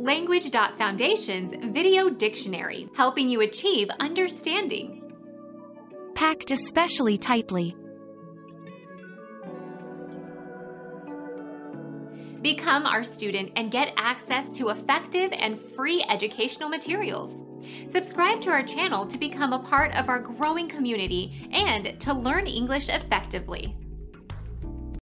Language.Foundation's Video Dictionary, helping you achieve understanding. Packed especially tightly. Become our student and get access to effective and free educational materials. Subscribe to our channel to become a part of our growing community and to learn English effectively.